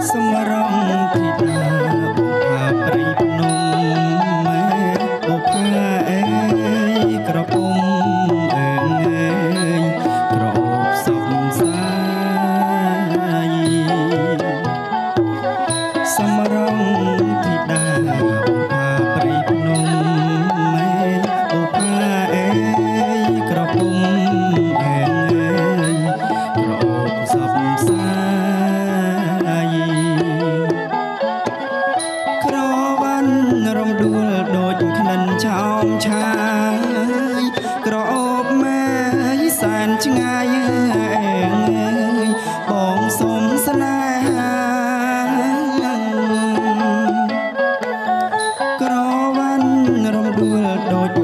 Somewhere មិនឆោមឆាយក្រអូបម៉ែសែនឆ្ងាយបងសុំស្នេហាក្រវ៉ាន់រំដួលដូច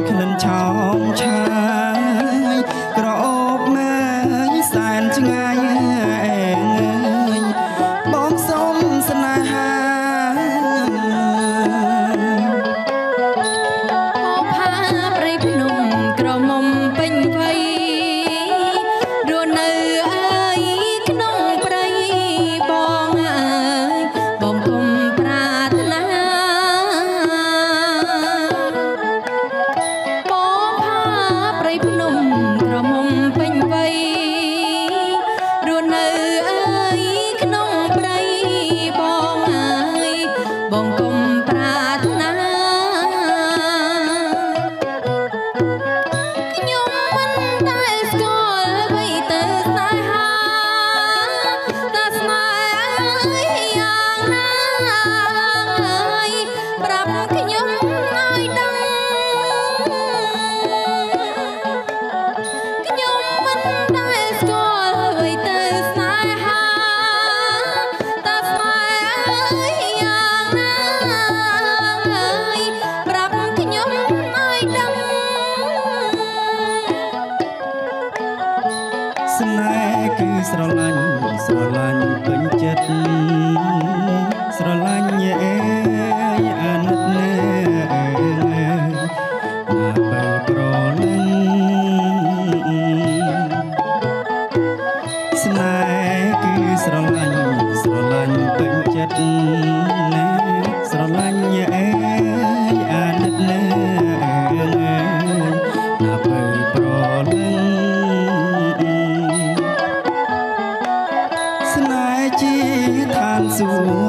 គឺស្រឡាញ់ស្រឡាញ់ពេញចិត្តស្រឡាញ់អេអាណិតណែណាបែលប្រលឹងស្នេហ៍គឺស្រឡាញ់ស្រឡាញ់ពេញចិត្ត soon.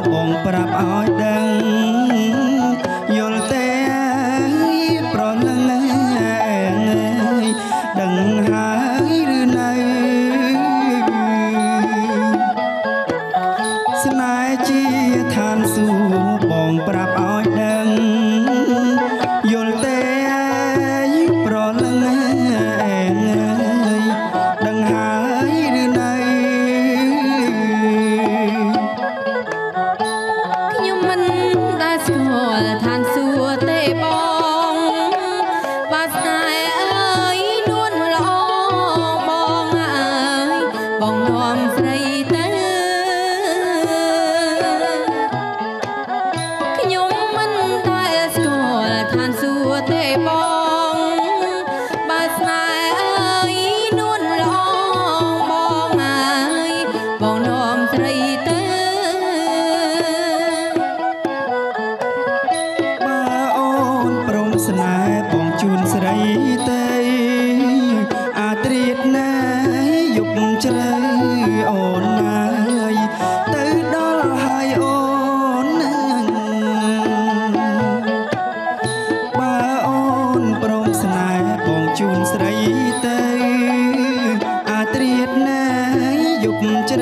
បានសួរទេបងបើស្នេហ៍អើយនួនល្អបងអើយបងនាំស្រីទៅបើអូនព្រមស្នេហ៍បងជូនស្រីទេអាត្រៀតណែយប់ជ្រៅ chân